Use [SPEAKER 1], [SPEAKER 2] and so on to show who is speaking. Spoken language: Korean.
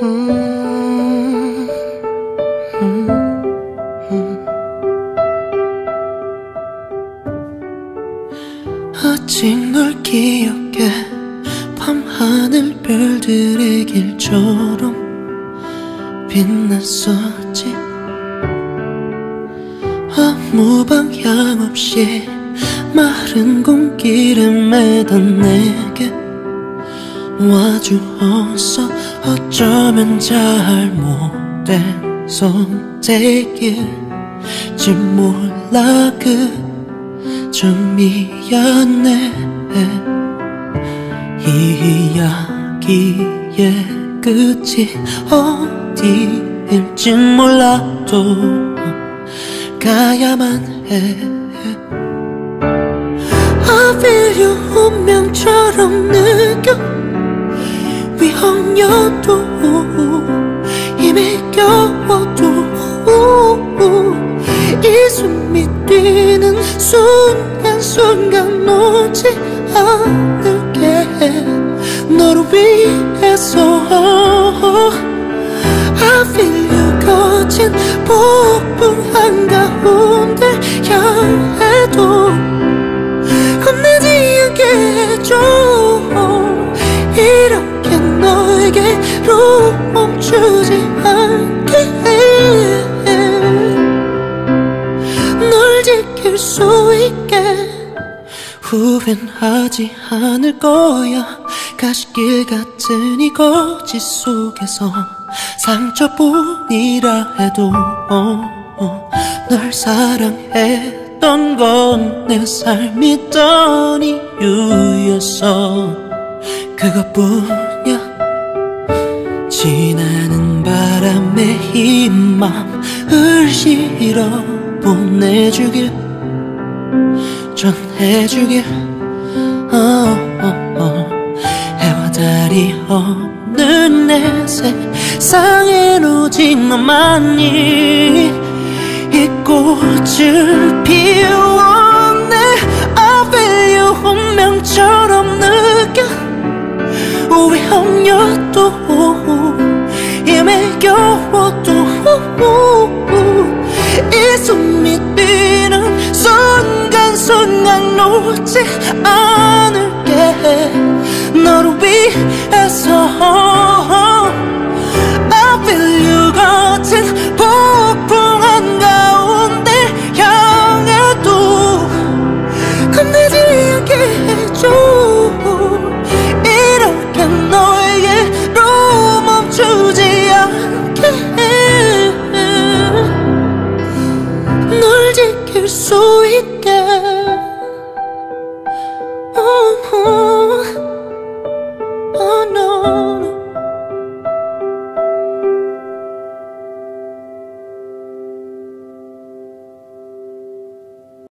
[SPEAKER 1] 음, 음, 음. 아직 널 기억해 밤하늘 별들의 길처럼 빛났었지 아무 방향 없이 마른 공기를 매던 내게 와주었어 어쩌면 잘못된 선택일지 몰라 그저 미안해 이야기의 끝이 어디일진 몰라도 가야만 해. I feel you 운명처럼 느껴 위험여도 힘이 겨워도 이 숨이 뛰는 순간순간 놓지 않을게. 너를 위해서 I feel 거친 폭풍 한가운데 멈추지 않게 널 지킬 수 있게 후회하지 않을 거야. 가시길 같은 이 거짓 속에서 상처뿐이라 해도 어, 어, 널 사랑했던 건 내 삶이던 이유였어. 그것뿐 이 맘을 실어 보내주길. 전해주길. 어, 어, 어. 해와 달이 없는 내 세상엔 오직 너만이 이 꽃을 피웠 힘에 겨워도 이 숨이 뛰는 순간순간 놓지 않을게. 너를 위해서